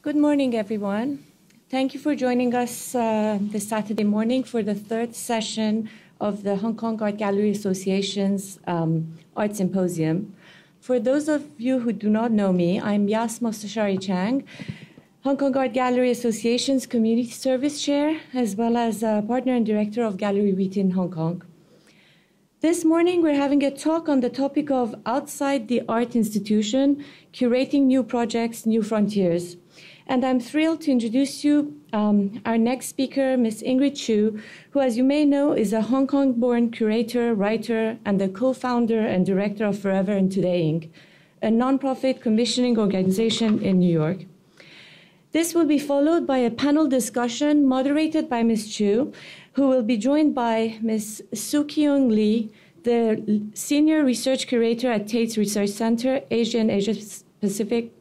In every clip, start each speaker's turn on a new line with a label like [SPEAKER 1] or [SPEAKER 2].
[SPEAKER 1] Good morning, everyone. Thank you for joining us uh, this Saturday morning for the third session of the Hong Kong Art Gallery Association's um, Art Symposium. For those of you who do not know me, I'm Yas Mostashari Chang, Hong Kong Art Gallery Association's Community Service Chair, as well as a partner and director of Gallery RITI in Hong Kong. This morning, we're having a talk on the topic of outside the art institution, curating new projects, new frontiers. And I'm thrilled to introduce you um, our next speaker, Ms. Ingrid Chu, who, as you may know, is a Hong Kong born curator, writer, and the co founder and director of Forever and Today Inc., a nonprofit commissioning organization in New York. This will be followed by a panel discussion moderated by Ms. Chu, who will be joined by Ms. Sook Kyung Lee, the Senior Research Curator at Tate's Research Center, Asia and Asia Pacific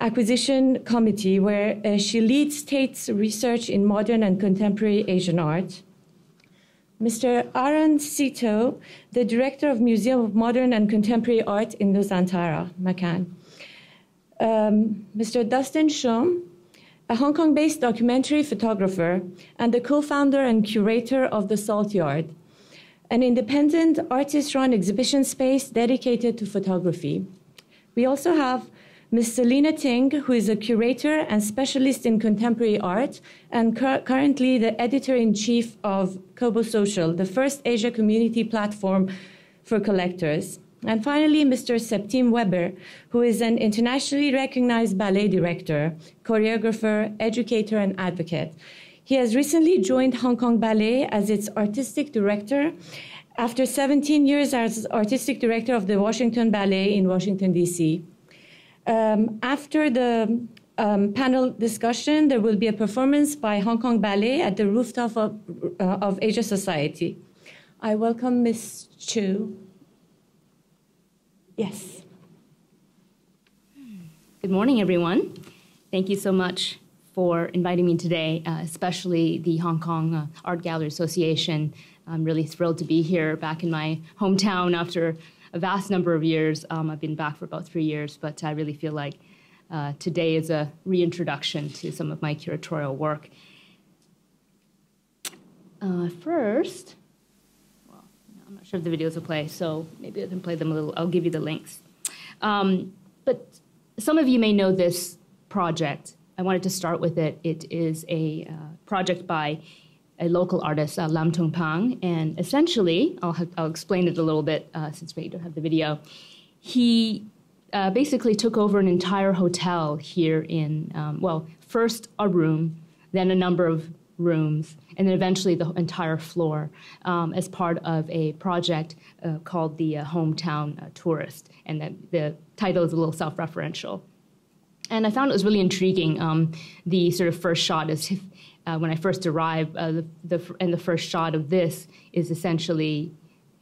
[SPEAKER 1] Acquisition Committee, where uh, she leads Tate's research in modern and contemporary Asian art. Mr. Aaron Seeto, the Director of Museum of Modern and Contemporary Art in Nusantara, Macan. Um, Mr. Dustin Shum, a Hong Kong based documentary photographer and the co founder and curator of The Salt Yard, an independent artist run exhibition space dedicated to photography. We also have Ms. Selina Ting, who is a curator and specialist in contemporary art and cur- currently the editor in chief of Kobo Social, the first Asia community platform for collectors. And finally, Mr. Septime Webre, who is an internationally recognized ballet director, choreographer, educator, and advocate. He has recently joined Hong Kong Ballet as its artistic director after 17 years as artistic director of the Washington Ballet in Washington, D.C. Um, after the um, panel discussion, there will be a performance by Hong Kong Ballet at the rooftop of, uh, of Asia Society. I welcome Ms. Chu. Yes.
[SPEAKER 2] Good morning, everyone. Thank you so much for inviting me today, uh, especially the Hong Kong uh, Art Gallery Association. I'm really thrilled to be here back in my hometown after a vast number of years. Um, I've been back for about three years, but I really feel like uh, today is a reintroduction to some of my curatorial work. Uh, first, well, I'm not sure if the videos will play, so maybe I can play them a little. I'll give you the links. Um, but some of you may know this project. I wanted to start with it. It is a uh, project by a local artist, uh, Lam Tung Pang, and essentially, I'll, ha- I'll explain it a little bit uh, since we don't have the video. He uh, basically took over an entire hotel here in, um, well, first a room, then a number of rooms, and then eventually the entire floor um, as part of a project uh, called the uh, Hometown uh, Tourist. And the, the title is a little self referential. And I found it was really intriguing. Um, the sort of first shot is uh, when I first arrived, uh, the, the, and the first shot of this is essentially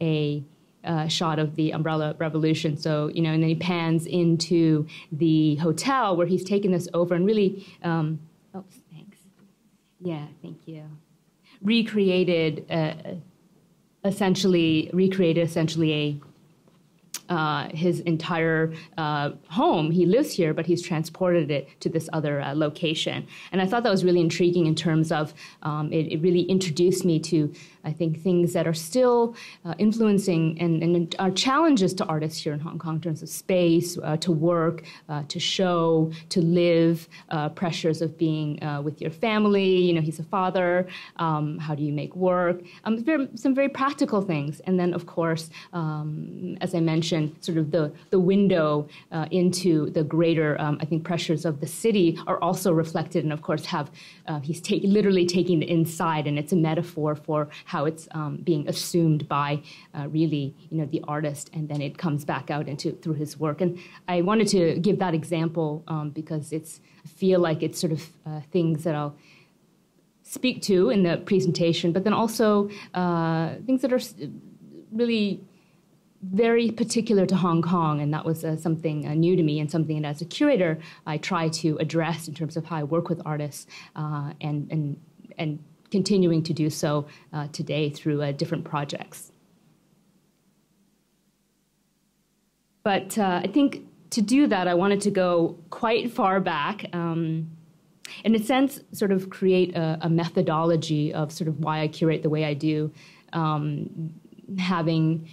[SPEAKER 2] a uh, shot of the Umbrella Revolution. So, you know, and then he pans into the hotel where he's taken this over and really, um, oops, thanks. Yeah, thank you. Recreated, uh, essentially, recreated essentially a uh, his entire uh, home. He lives here, but he's transported it to this other uh, location. And I thought that was really intriguing in terms of um, it, it, really introduced me to I think things that are still uh, influencing and, and, are challenges to artists here in Hong Kong in terms of space, uh, to work, uh, to show, to live, pressures of being with your family. You know, he's a father. Um, how do you make work? Um, very, some very practical things. And then, of course, um, as I mentioned, sort of the, the window uh, into the greater, um, I think, pressures of the city are also reflected and, of course, have, he's take, literally taking the inside, and it's a metaphor for how it's um, being assumed by uh, really you know the artist, and then it comes back out into through his work. And I wanted to give that example um, because it's I feel like it's sort of uh, things that I'll speak to in the presentation, but then also uh, things that are really very particular to Hong Kong, and that was uh, something uh, new to me and something that as a curator I try to address in terms of how I work with artists uh, and and and continuing to do so uh, today through uh, different projects. But uh, I think to do that, I wanted to go quite far back. Um, in a sense, sort of create a, a, methodology of sort of why I curate the way I do, um, having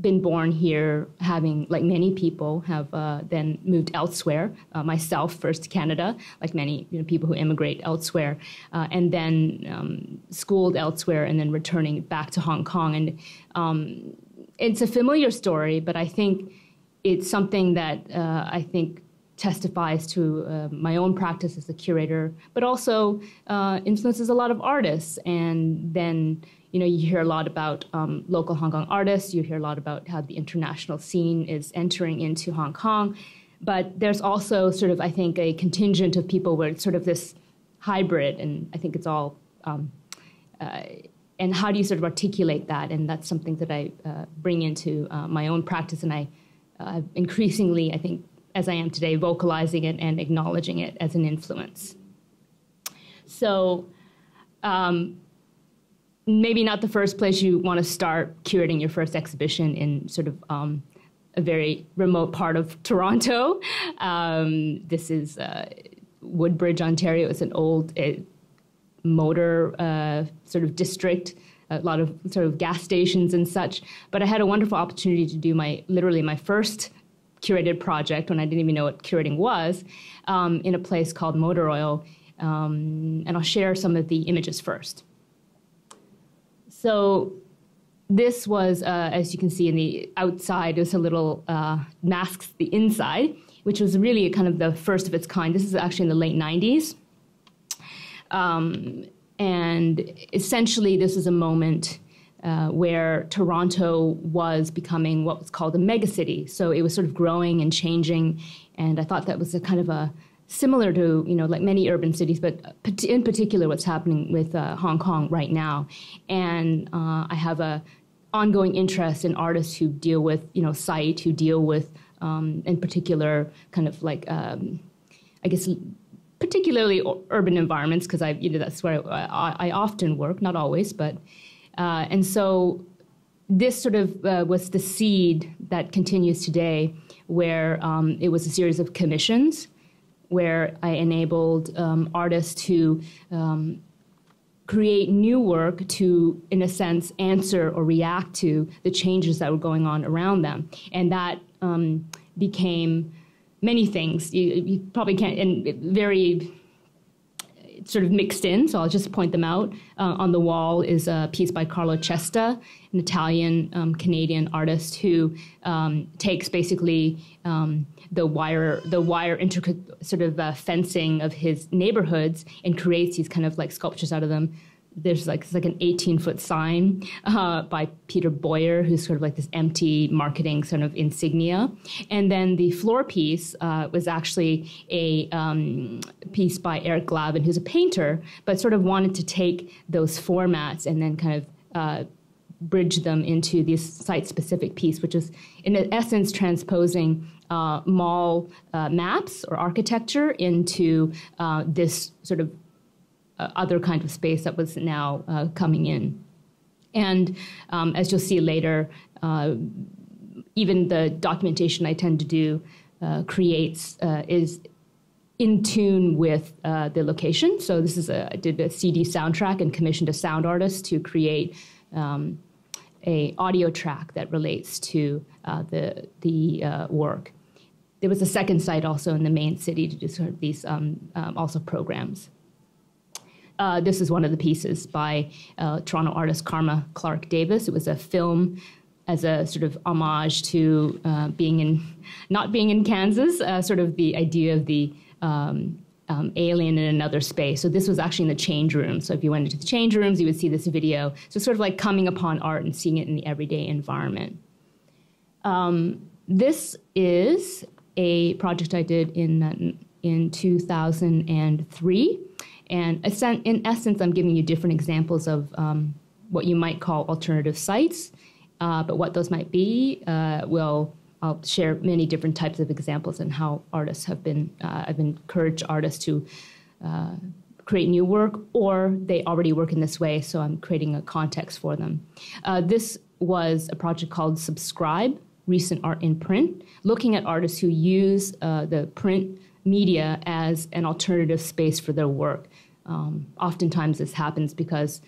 [SPEAKER 2] been born here, having, like many people, have uh, then moved elsewhere. Uh, myself, first to Canada, like many you know, people who immigrate elsewhere, uh, and then um, schooled elsewhere, and then returning back to Hong Kong. And um, it's a familiar story, but I think it's something that uh, I think testifies to uh, my own practice as a curator, but also uh, influences a lot of artists. And then, you know, you hear a lot about um, local Hong Kong artists. You hear a lot about how the international scene is entering into Hong Kong. But there's also sort of, I think, a contingent of people where it's sort of this hybrid, and I think it's all. Um, uh, and how do you sort of articulate that? And that's something that I uh, bring into uh, my own practice, and I uh, increasingly, I think, as I am today, vocalizing it and acknowledging it as an influence. So, um, maybe not the first place you want to start curating your first exhibition in sort of um, a very remote part of Toronto. Um, this is uh, Woodbridge, Ontario. It's an old uh, motor uh, sort of district. A lot of sort of gas stations and such, but I had a wonderful opportunity to do my literally my first curated project when I didn't even know what curating was um, in a place called Motor Oil. Um, and I'll share some of the images first. So this was, uh, as you can see in the outside, it's a little uh, masks the inside, which was really kind of the first of its kind. This is actually in the late 90s. Um, and essentially, this is a moment uh, where Toronto was becoming what was called a megacity. So it was sort of growing and changing, and I thought that was a kind of a similar to you know like many urban cities, but in particular what's happening with uh, Hong Kong right now. And uh, I have a ongoing interest in artists who deal with you know sight, who deal with um, in particular kind of like um, I guess particularly urban environments because I you know that's where I, I often work, not always, but uh, and so this sort of uh, was the seed that continues today, where um, it was a series of commissions where I enabled um, artists to um, create new work to, in a sense, answer or react to the changes that were going on around them. And that um, became many things. You, you probably can't, and very sort of mixed in, so I'll just point them out. Uh, on the wall is a piece by Carlo Cesta, an Italian um, Canadian artist who um, takes basically um, the wire, the wire intricate sort of uh, fencing of his neighborhoods and creates these kind of like sculptures out of them there's like it's like an 18 foot sign uh, by Peter Boyer, who's sort of like this empty marketing sort of insignia. And then the floor piece uh, was actually a um, piece by Eric Glavin, who's a painter, but sort of wanted to take those formats and then kind of uh, bridge them into this site specific piece, which is in essence transposing uh, mall uh, maps or architecture into uh, this sort of uh, other kind of space that was now uh, coming in. And um, as you'll see later, uh, even the documentation I tend to do uh, creates uh, is in tune with the location. So this is a I did a CD soundtrack and commissioned a sound artist to create um, a audio track that relates to the the work. There was a second site also in the main city to do sort of these um, um, also programs. Uh, this is one of the pieces by uh, Toronto artist Karma Clark Davis. It was a film as a sort of homage to uh, being in, not being in Kansas, uh, sort of the idea of the um, um, alien in another space. So this was actually in the change room. So if you went into the change rooms, you would see this video. So sort of like coming upon art and seeing it in the everyday environment. Um, this is a project I did in in 2003. And in essence, I'm giving you different examples of um, what you might call alternative sites, uh, but what those might be uh, will I'll share many different types of examples and how artists have been uh, I've encouraged artists to uh, create new work or they already work in this way, so I'm creating a context for them. Uh, this was a project called Subscribe, recent art in print, looking at artists who use uh, the print media as an alternative space for their work. Um, oftentimes, this happens because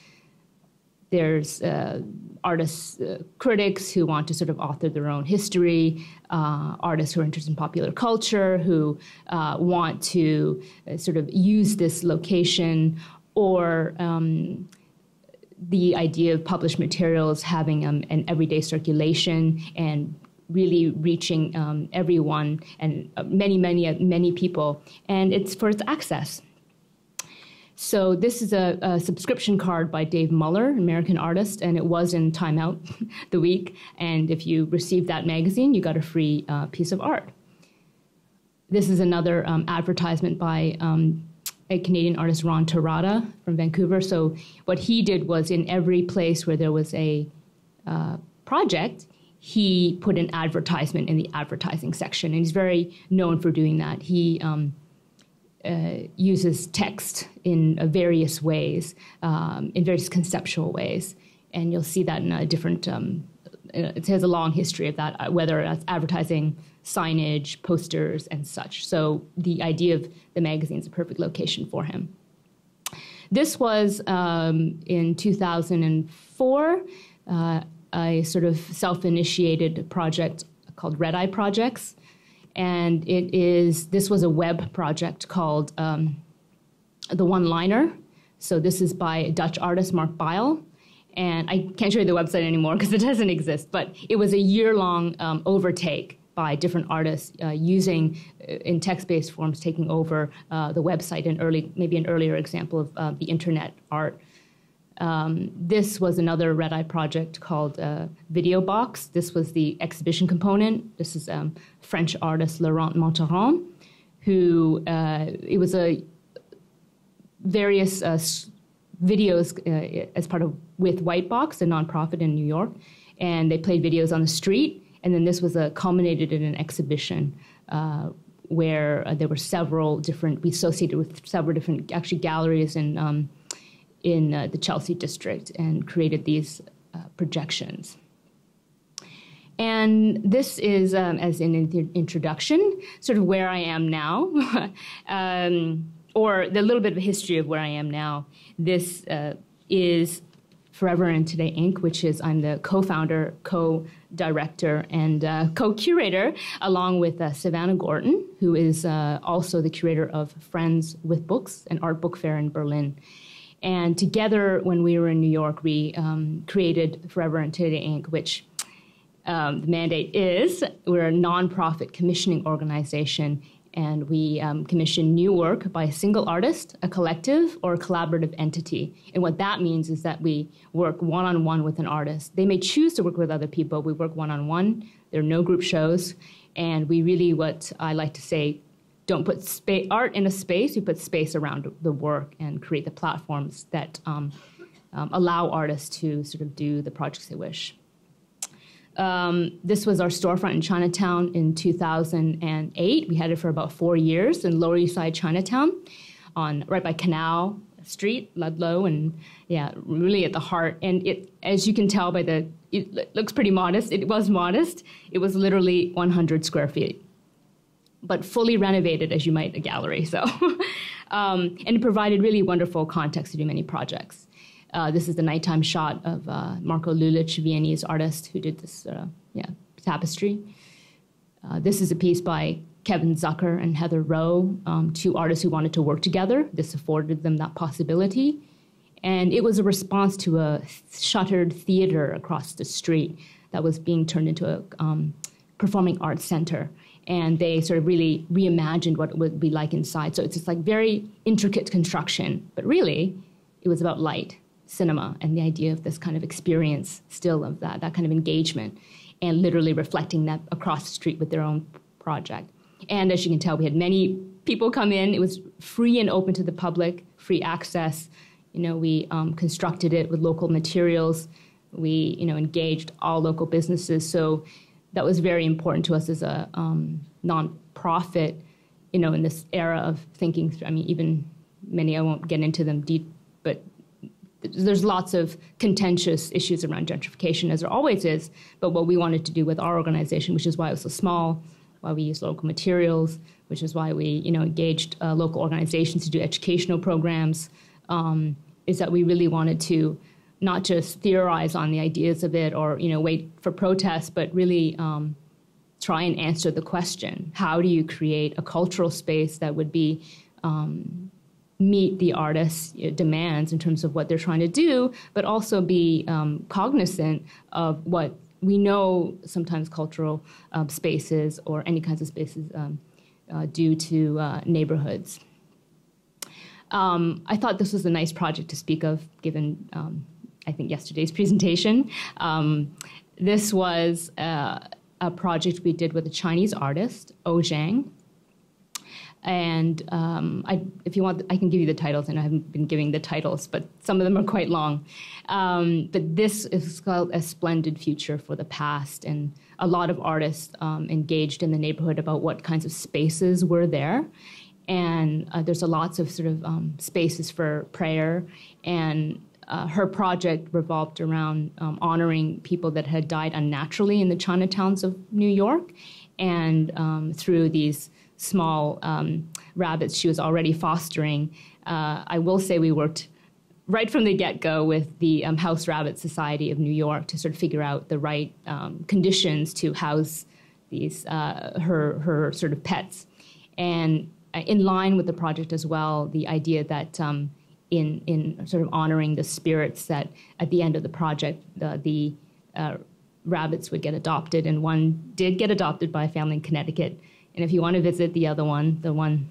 [SPEAKER 2] there's uh, artists, uh, critics who want to sort of author their own history, uh, artists who are interested in popular culture, who uh, want to uh, sort of use this location, or um, the idea of published materials having um, an everyday circulation and really reaching um, everyone and uh, many, many, many people. And it's for its access. So this is a, a, subscription card by Dave Muller, American artist, and it was in Time Out the week. And if you received that magazine, you got a free uh, piece of art. This is another um, advertisement by um, a Canadian artist, Ron Terada from Vancouver. So what he did was in every place where there was a uh, project, he put an advertisement in the advertising section, and he's very known for doing that. He um, uh, uses text in uh, various ways, um, in various conceptual ways, and you'll see that in a different. Um, it has a long history of that, uh, whether that's advertising, signage, posters, and such. So the idea of the magazine is a perfect location for him. This was um, in 2004, uh, a sort of self-initiated project called Red Eye Projects and it is this was a web project called um, the One Liner. So this is by Dutch artist Mark Beil. And I can't show you the website anymore because it doesn't exist, but it was a year long um, overtake by different artists uh, using uh, in text-based forms taking over uh, the website and early maybe an earlier example of uh, the internet art um, this was another Red Eye project called uh, Video Box. This was the exhibition component. This is um, French artist Laurent Montaron, who uh, it was a various uh, videos uh, as part of with White Box, a nonprofit in New York, and they played videos on the street. And then this was a, culminated in an exhibition uh, where uh, there were several different, we associated with several different actually galleries and um, in uh, the Chelsea district and created these uh, projections. And this is, um, as an in- introduction, sort of where I am now, um, or the little bit of a history of where I am now. This uh, is Forever and Today Inc., which is I'm the co-founder, co-director, and uh, co-curator, along with uh, Savannah Gorton, who is uh, also the curator of Friends with Books, an art book fair in Berlin. And together, when we were in New York, we um, created Forever and Today Inc., which um, the mandate is we're a nonprofit commissioning organization, and we um, commission new work by a single artist, a collective, or a collaborative entity. And what that means is that we work one on one with an artist. They may choose to work with other people. We work one on one. There are no group shows. And we really, what I like to say, don't put spa- art in a space, you put space around the work and create the platforms that um, um, allow artists to sort of do the projects they wish. Um, this was our storefront in Chinatown in 2008. We had it for about four years in Lower East Side Chinatown, on right by Canal Street, Ludlow, and yeah, really at the heart. And it, as you can tell by the, it looks pretty modest. It was modest. It was literally 100 square feet but fully renovated as you might a gallery. So, um, and it provided really wonderful context to do many projects. Uh, this is the nighttime shot of uh, Marko Lulic, Viennese artist who did this, uh, yeah, tapestry. Uh, this is a piece by Kevin Zucker and Heather Rowe, um, two artists who wanted to work together. This afforded them that possibility. And it was a response to a shuttered theater across the street that was being turned into a um, performing arts center and they sort of really reimagined what it would be like inside. So it's just like very intricate construction, but really it was about light, cinema, and the idea of this kind of experience still of that, that kind of engagement, and literally reflecting that across the street with their own project. And as you can tell, we had many people come in. It was free and open to the public, free access. You know, we um, constructed it with local materials. We, you know, engaged all local businesses. So that was very important to us as a um, nonprofit, you know, in this era of thinking. Through, I mean, even many I won't get into them deep, but there's lots of contentious issues around gentrification, as there always is. But what we wanted to do with our organization, which is why it was so small, why we use local materials, which is why we you know engaged uh, local organizations to do educational programs, um, is that we really wanted to not just theorize on the ideas of it or you know wait for protests, but really um, try and answer the question: How do you create a cultural space that would be um, meet the artist's demands in terms of what they're trying to do, but also be um, cognizant of what we know sometimes cultural um, spaces or any kinds of spaces um, uh, due to uh, neighborhoods. Um, I thought this was a nice project to speak of, given um, I think yesterday's presentation. Um, this was uh, a project we did with a Chinese artist, O Zhang. And um, I, if you want, I can give you the titles, and I haven't been giving the titles, but some of them are quite long. Um, but this is called A Splendid Future for the Past, and a lot of artists um, engaged in the neighborhood about what kinds of spaces were there. And uh, there's a lots of sort of um, spaces for prayer and uh, her project revolved around um, honoring people that had died unnaturally in the Chinatowns of New York. And um, through these small um, rabbits she was already fostering, uh, I will say we worked right from the get go with the um, House Rabbit Society of New York to sort of figure out the right um, conditions to house these uh, her her sort of pets. And uh, in line with the project as well, the idea that um, in in sort of honoring the spirits that at the end of the project the, the uh, rabbits would get adopted, and one did get adopted by a family in Connecticut. And if you want to visit the other one, the one,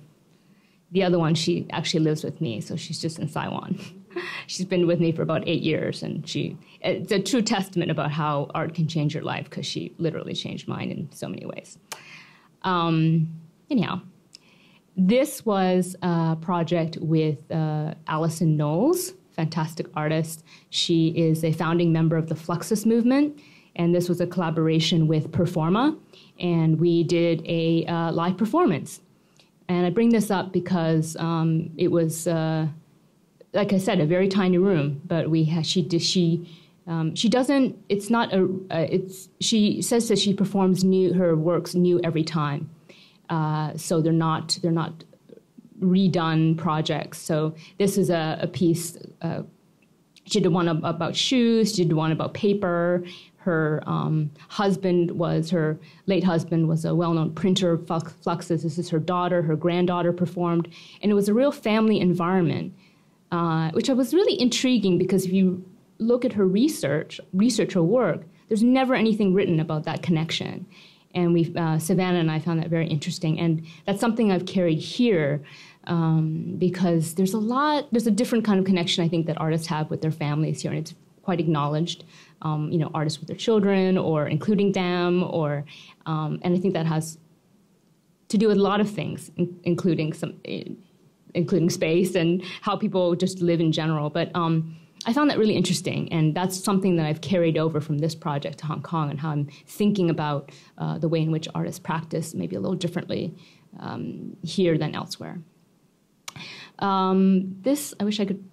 [SPEAKER 2] the other one, she actually lives with me, so she's just in Sai Kung. she's been with me for about eight years, and she it's a true testament about how art can change your life because she literally changed mine in so many ways. Um, anyhow, this was a project with uh, Alison Knowles, fantastic artist. She is a founding member of the Fluxus movement, and this was a collaboration with Performa, and we did a uh, live performance. And I bring this up because um, it was, uh, like I said, a very tiny room, but we ha- she did she. Um, she doesn't. It's not a. Uh, it's. She says that she performs new her works new every time. Uh, so they're not they're not redone projects. So this is a, a piece. Uh, she did one about shoes. She did one about paper. Her um, husband was her late husband was a well-known printer fluxus. This is her daughter. Her granddaughter performed, and it was a real family environment, uh, which I was really intriguing because if you look at her research, research her work, there's never anything written about that connection and we uh, Savannah and I found that very interesting, and that's something I've carried here um, because there's a lot, there's a different kind of connection I think that artists have with their families here, and it's quite acknowledged. Um, you know, artists with their children, or including them, or um, and I think that has to do with a lot of things, in, including some, including space and how people just live in general, but. Um, I found that really interesting, and that's something that I've carried over from this project to Hong Kong and how I'm thinking about uh, the way in which artists practice maybe a little differently um, here than elsewhere. Um, this, I wish I could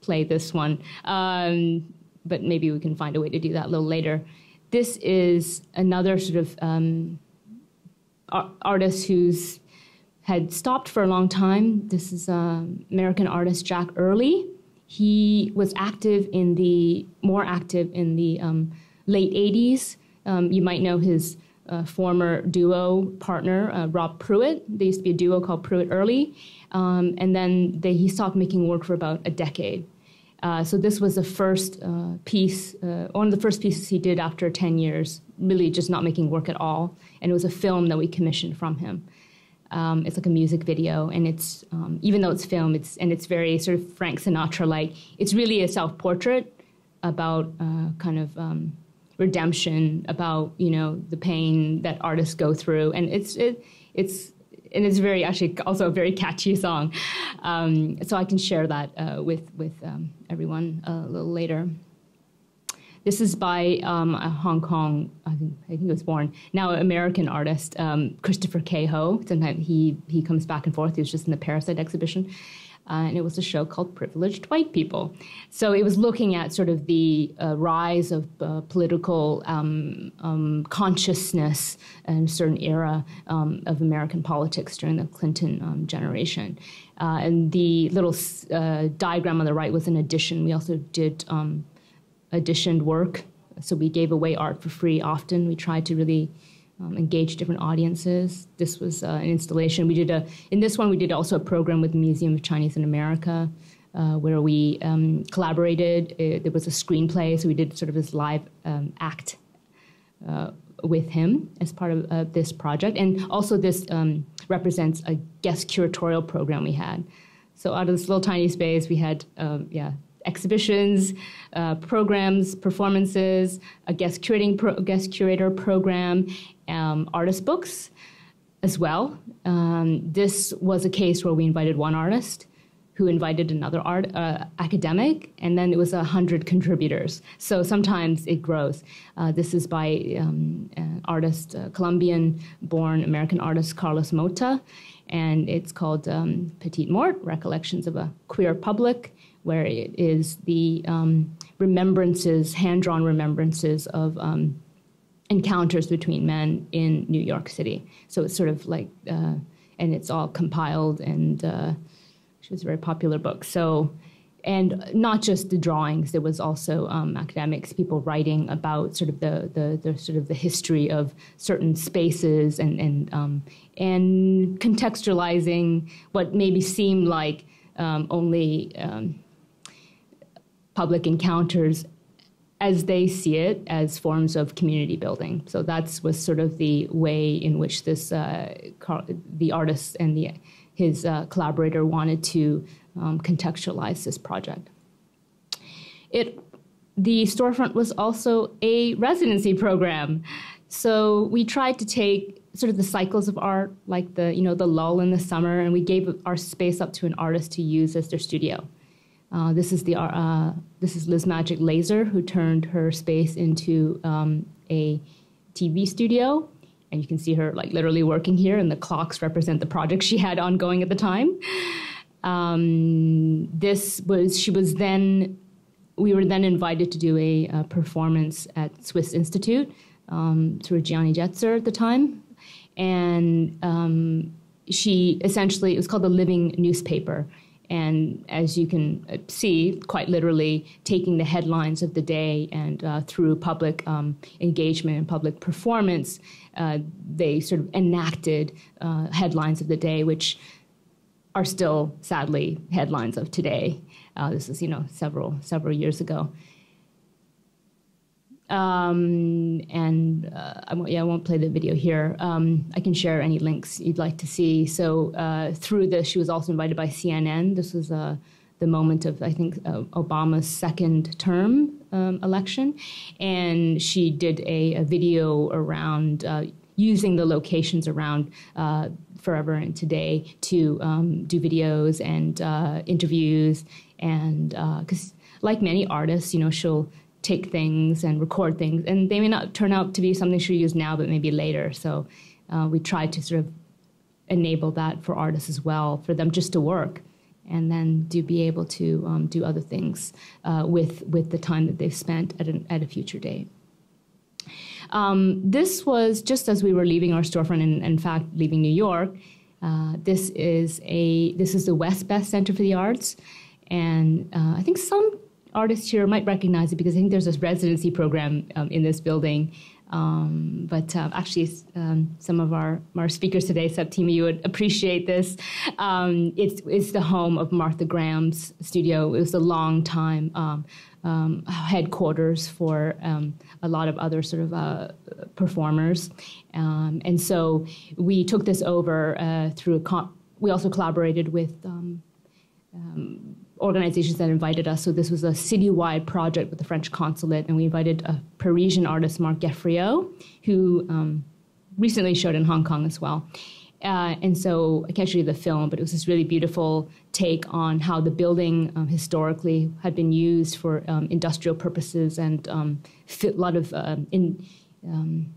[SPEAKER 2] play this one, um, but maybe we can find a way to do that a little later. This is another sort of um, artist who's had stopped for a long time. This is uh, American artist Jack Early he was active in the more active in the um, late 80s. Um, you might know his uh, former duo partner, uh, Rob Pruitt. They used to be a duo called Pruitt Early. Um, and then they, he stopped making work for about a decade. Uh, so this was the first uh, piece, uh, one of the first pieces he did after 10 years, really just not making work at all. And it was a film that we commissioned from him. Um, it's like a music video, and it's um, even though it's film, it's and it's very sort of Frank Sinatra like. It's really a self portrait about uh, kind of um, redemption, about you know the pain that artists go through, and it's it it's and it's very actually also a very catchy song. Um, so I can share that uh, with with um, everyone a little later. This is by um, a Hong Kong, I think, I think it was born, now American artist, um, Christopher. Ho. Sometimes he, he comes back and forth. He was just in the Para Site exhibition. Uh, and it was a show called Privileged White People. So it was looking at sort of the uh, rise of uh, political um, um, consciousness in a certain era um, of American politics during the Clinton um, generation. Uh, and the little uh, diagram on the right was an addition. We also did um, additioned work. So we gave away art for free often. We tried to really um, engage different audiences. This was uh, an installation. We did a in this one we did also a program with the Museum of Chinese in America, uh, where we um, collaborated. It, there was a screenplay, so we did sort of this live um, act uh, with him as part of uh, this project, and also this um, represents a guest curatorial program we had. So out of this little tiny space, we had um, yeah exhibitions, uh, programs, performances, a guest curating pro- guest curator program, um, artist books as well. Um, this was a case where we invited one artist who invited another art uh, academic, and then it was a hundred contributors. So sometimes it grows. Uh, this is by um, artist, uh, Colombian-born American artist Carlos Motta, and it's called um, Petite Mort: Recollections of a Queer Public, where it is the um, remembrances, hand-drawn remembrances of um, encounters between men in New York City. So it's sort of like, uh, and it's all compiled, and uh, was a very popular book. So, and not just the drawings, there was also um, academics, people writing about sort of the, the, the, sort of the history of certain spaces and and um, and contextualizing what maybe seemed like um, only um, public encounters as they see it as forms of community building. So that's was sort of the way in which this uh, the artist and the his uh, collaborator wanted to um, contextualize this project. It the storefront was also a residency program, so we tried to take sort of the cycles of art, like the you know the lull in the summer, and we gave our space up to an artist to use as their studio. Uh, this is the uh, this is Liz Magic Laser who turned her space into um, a TV studio, and you can see her like literally working here, and the clocks represent the project she had ongoing at the time. Um, this was she was then we were then invited to do a, a performance at Swiss Institute um, through Gianni Jetzer at the time, and um, she essentially it was called the Living Newspaper and as you can uh, see, quite literally taking the headlines of the day and uh, through public um, engagement and public performance, uh, they sort of enacted uh, headlines of the day, which are still sadly headlines of today. Uh, this is you know several several years ago. Um, and uh, I, won't, yeah, I won't play the video here. Um, I can share any links you'd like to see. So uh, through this, she was also invited by CNN. This was uh, the moment of, I think, uh, Obama's second term um, election. And she did a, a video around uh, using the locations around uh, Forever and Today to um, do videos and interviews. And because, like many artists, you know, she'll take things and record things, and they may not turn out to be something she'll use now, but maybe later. So uh, we try to sort of enable that for artists as well, for them just to work and then to be able to um, do other things uh, with with the time that they've spent at, an, at a future date. Um, this was just as we were leaving our storefront, and in fact leaving New York. Uh, this is a this is the Westbeth Center for the Arts, and uh, I think some artists here might recognize it because I think there's this residency program um, in this building. Um, but uh, actually, um, some of our, our speakers today, Septime, you would appreciate this. Um, it's, it's the home of Martha Graham's studio. It was a long time um, um, headquarters for a lot of other sort of uh, performers. and so we took this over uh, through a we also collaborated with um, organizations that invited us. So this was a citywide project with the French consulate, and we invited a Parisian artist, Marc Geffriaud, who um, recently showed in Hong Kong as well. Uh, and so I can't show you the film, but it was this really beautiful take on how the building um, historically had been used for um, industrial purposes and um, a lot of uh, in um,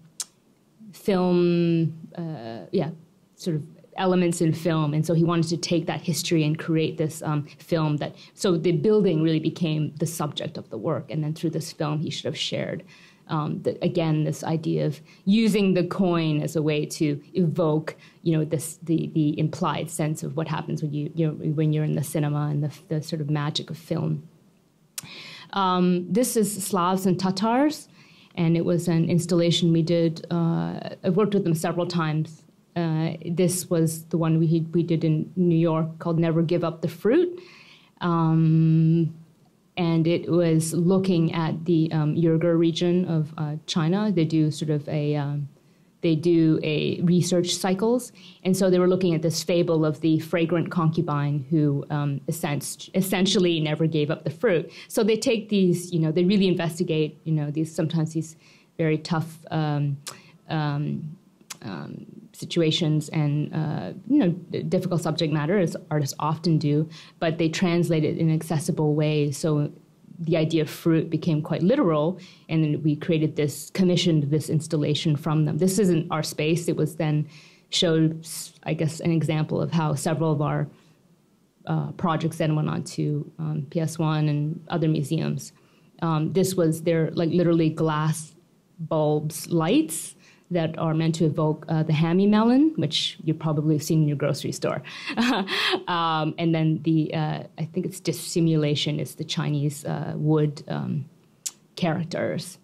[SPEAKER 2] film, uh, yeah, sort of elements in film. And so he wanted to take that history and create this um, film that, so the building really became the subject of the work. And then through this film, he should have shared um, the, again this idea of using the coin as a way to evoke you know this the the implied sense of what happens when you, you know, when you're in the cinema and the, the sort of magic of film. Um, this is Slavs and Tatars, and it was an installation we did. Uh, I've worked with them several times. Uh, this was the one we we did in New York called "Never Give Up the Fruit." Um, and it was looking at the um, region of uh, China. They do sort of a um, they do a research cycles, and so they were looking at this fable of the fragrant concubine who um, essentially never gave up the fruit. So they take these, you know, they really investigate, you know, these sometimes these very tough. Um, um, um, situations and uh, you know difficult subject matter as artists often do, but they translate it in accessible ways. So the idea of fruit became quite literal, and then we created this, commissioned this installation from them. This isn't our space. It was then showed, I guess, an example of how several of our uh, projects then went on to um, PS1 and other museums. Um, this was their like literally glass bulbs lights that are meant to evoke uh, the Hami melon, which you've probably have seen in your grocery store. um, and then the, uh, I think it's dissimulation, is the Chinese uh, wood um, characters.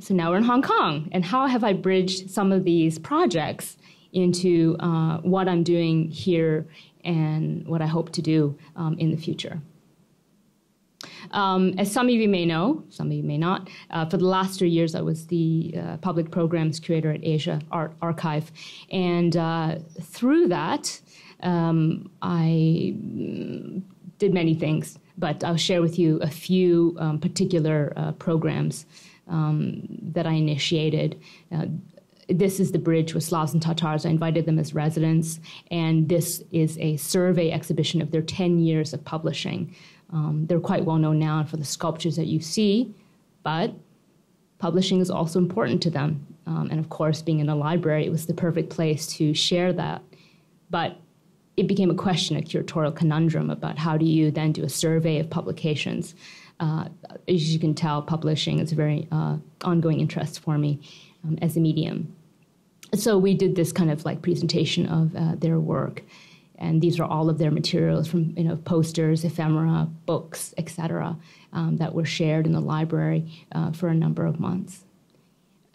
[SPEAKER 2] So now we're in Hong Kong. And how have I bridged some of these projects into uh, what I'm doing here and what I hope to do um, in the future? Um, as some of you may know, some of you may not, uh, for the last three years I was the uh, public programs curator at Asia Art Archive. And uh, through that, um, I did many things, but I'll share with you a few um, particular uh, programs um, that I initiated uh, this is the bridge with Slavs and Tatars. I invited them as residents, and this is a survey exhibition of their 10 years of publishing. Um, they're quite well known now for the sculptures that you see, but publishing is also important to them. Um, and of course, being in a library, it was the perfect place to share that. But it became a question, a curatorial conundrum about how do you then do a survey of publications. Uh, as you can tell, publishing is a very uh, ongoing interest for me um, as a medium. So we did this kind of like presentation of uh, their work and these are all of their materials from you know posters, ephemera, books, etc., um, that were shared in the library uh, for a number of months.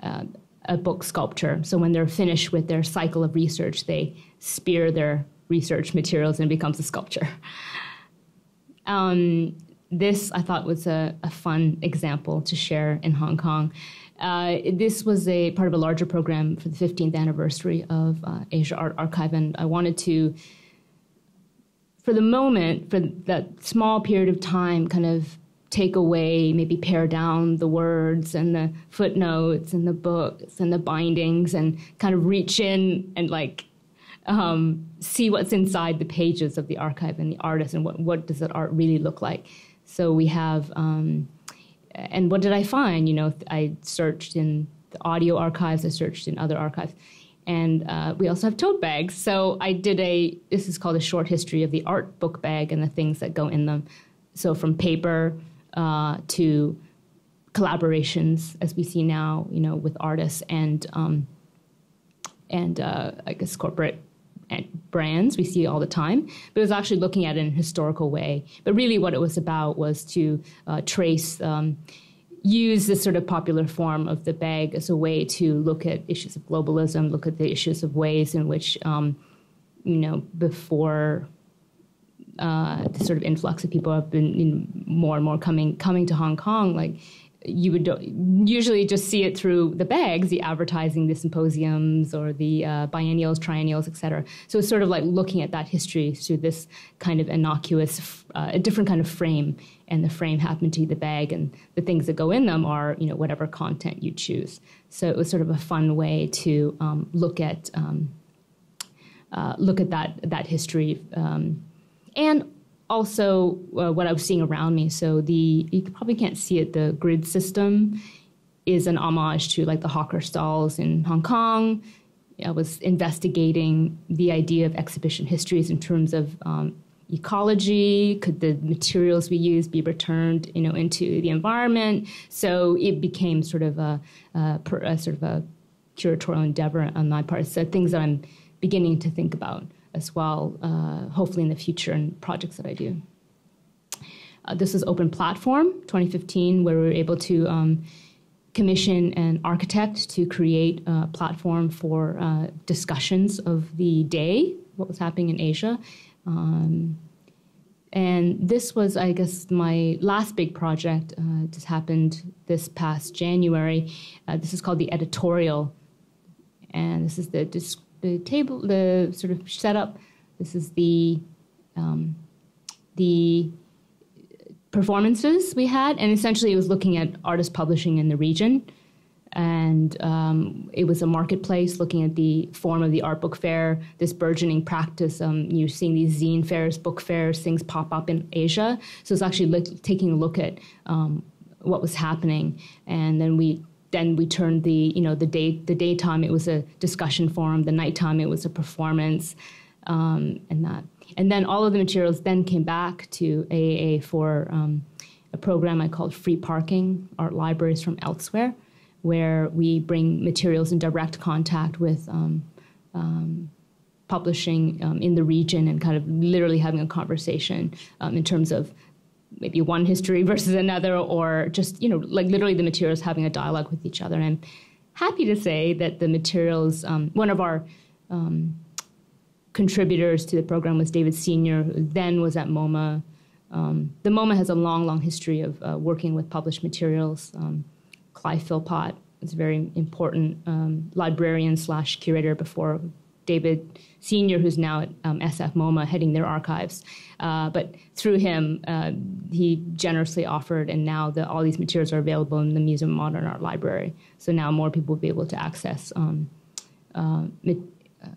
[SPEAKER 2] Uh, a book sculpture. So when they're finished with their cycle of research, they spear their research materials and it becomes a sculpture. Um, this I thought was a, a, fun example to share in Hong Kong. Uh, this was a part of a larger program for the 15th anniversary of uh, Asia Art Archive, and I wanted to for the moment, for that small period of time, kind of take away, maybe pare down the words and the footnotes and the books and the bindings and kind of reach in and like um, see what's inside the pages of the archive and the artist and what, what does that art really look like. So we have, um, and what did I find? You know, I searched in the audio archives, I searched in other archives and uh, we also have tote bags. So I did a, this is called a short history of the art book bag and the things that go in them. So from paper uh, to collaborations, as we see now, you know, with artists and, um, and uh, I guess corporate brands we see all the time, but it was actually looking at it in a historical way. But really, what it was about was to uh, trace um, use this sort of popular form of the bag as a way to look at issues of globalism, look at the issues of ways in which, um, you know, before uh, the sort of influx of people have been more and more coming coming to Hong Kong, like you would usually just see it through the bags, the advertising, the symposiums, or the uh, biennials, triennials, etc. So it's sort of like looking at that history through this kind of innocuous, uh, a different kind of frame, and the frame happened to be the bag, and the things that go in them are, you know, whatever content you choose. So it was sort of a fun way to um, look at um, uh, look at that that history, um, and also uh, what I was seeing around me. So the you probably can't see it. The grid system is an homage to like the hawker stalls in Hong Kong. I was investigating the idea of exhibition histories in terms of um, ecology. Could the materials we use be returned, you know, into the environment? So it became sort of a, a, a sort of a curatorial endeavor on my part. So things that I'm beginning to think about as well, uh, hopefully in the future and projects that I do. Uh, this is Open Platform 2015, where we were able to um, commission an architect to create a platform for uh, discussions of the day, what was happening in Asia. Um, and this was, I guess, my last big project. Uh, just happened this past January. Uh, this is called the editorial, and this is the the table, the sort of setup. This is the um, the performances we had, and essentially it was looking at artist publishing in the region. And um, it was a marketplace looking at the form of the art book fair, this burgeoning practice. Um, you're seeing these zine fairs, book fairs, things pop up in Asia. So it's actually look, taking a look at um, what was happening. And then we then we turned the you know the day the daytime it was a discussion forum the nighttime it was a performance um, and that. And then all of the materials then came back to AAA for um, a program I called Free Parking Art Libraries from Elsewhere, where we bring materials in direct contact with um, um publishing um, in the region and kind of literally having a conversation um, in terms of maybe one history versus another, or just, you know, like literally the materials having a dialogue with each other. And I'm happy to say that the materials, um, one of our um, contributors to the program was David Senior, who then was at MoMA. Um, the MoMA has a long, long history of uh, working with published materials. Um, Clive Phillpot is a very important um, librarian slash curator before David Senior, who's now at um, SF MoMA heading their archives. Uh, but through him, uh, he generously offered, and now the, all these materials are available in the Museum of Modern Art Library. So now more people will be able to access um, uh, uh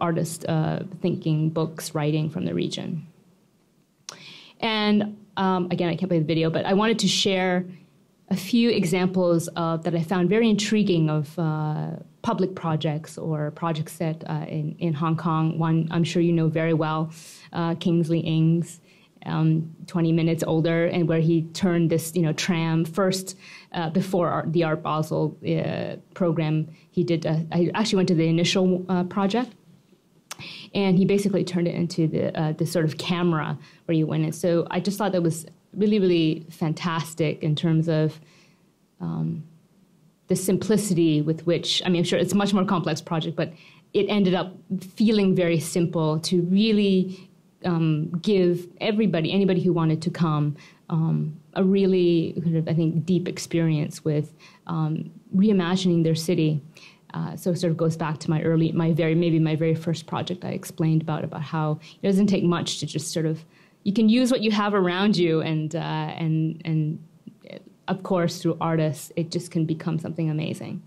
[SPEAKER 2] artist uh, thinking, books, writing from the region. And um, again, I can't play the video, but I wanted to share a few examples of, that I found very intriguing of uh, public projects or projects that uh, in, in Hong Kong. One I'm sure you know very well, uh, Kingsley Ng's. Um, 20 minutes older, and where he turned this, you know, tram first uh, before our, the Art Basel uh, program. He did. Uh, I actually went to the initial uh, project, and he basically turned it into the uh, the sort of camera where you went in. So I just thought that was really, really fantastic in terms of um, the simplicity with which, I mean, I'm sure it's a much more complex project, but it ended up feeling very simple to really um, give everybody, anybody who wanted to come, um, a really kind of, I think, deep experience with um, reimagining their city. Uh, so it sort of goes back to my early, my very, maybe my very first project I explained about, about how it doesn't take much to just sort of you can use what you have around you, and uh, and and of course through artists, it just can become something amazing.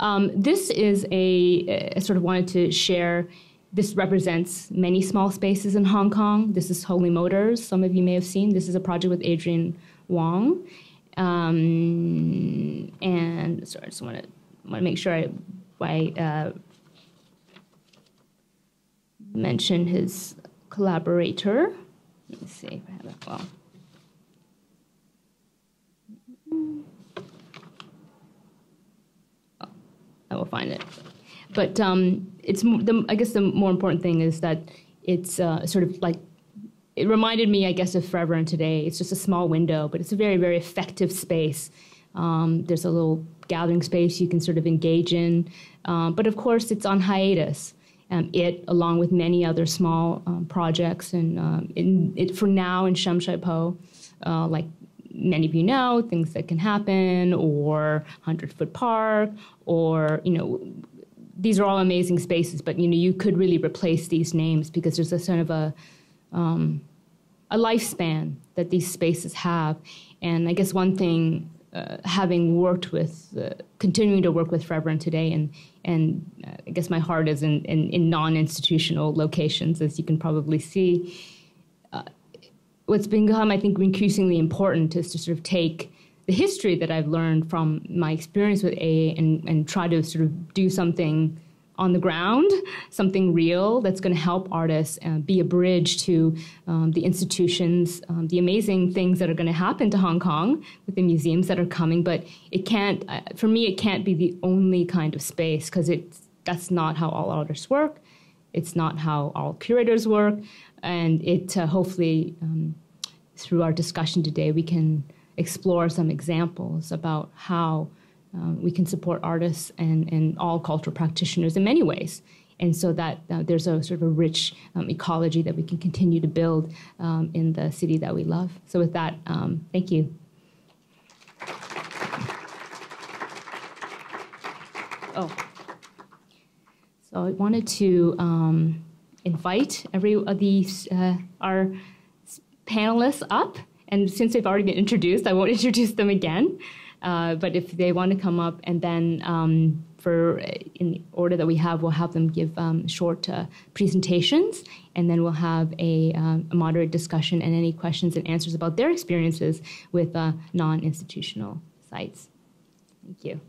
[SPEAKER 2] Um, this is a I sort of wanted to share. This represents many small spaces in Hong Kong. This is Holy Motors. Some of you may have seen. This is a project with Adrian Wong. Um, and sorry, I just want to want to make sure I, I uh, mention his collaborator. Let me see if I have it. Well. Oh, I will find it. But um, it's the, I guess the more important thing is that it's uh, sort of like it reminded me, I guess, of Forever and Today. It's just a small window, but it's a very, very effective space. Um, there's a little gathering space you can sort of engage in, um, but of course, it's on hiatus um, it, along with many other small um, projects, and um, in, it, for now in Sham Shui Po, uh, like many of you know, things that can happen, or Hundred Foot Park, or you know, these are all amazing spaces. But you know, you could really replace these names because there's a sort of a um, a lifespan that these spaces have. And I guess one thing, uh, having worked with, uh, continuing to work with Forever and Today, and and uh, I guess my heart is in, in, in non-institutional locations, as you can probably see. Uh, what's become, I think, increasingly important is to sort of take the history that I've learned from my experience with AA and, and try to sort of do something on the ground, something real that's going to help artists uh, be a bridge to um, the institutions, um, the amazing things that are going to happen to Hong Kong with the museums that are coming. But it can't, uh, for me, it can't be the only kind of space because that's not how all artists work. It's not how all curators work, and it uh, hopefully um, through our discussion today we can explore some examples about how um, we can support artists and, and all cultural practitioners in many ways. And so that uh, there's a sort of a rich um, ecology that we can continue to build um, in the city that we love. So, with that, um, thank you. Oh, so I wanted to um, invite every of these uh, our panelists up, and since they've already been introduced, I won't introduce them again. Uh, but if they want to come up, and then um, for in order that we have, we'll have them give um, short uh, presentations, and then we'll have a, uh, a, moderate discussion and any questions and answers about their experiences with uh, non-institutional sites. Thank you.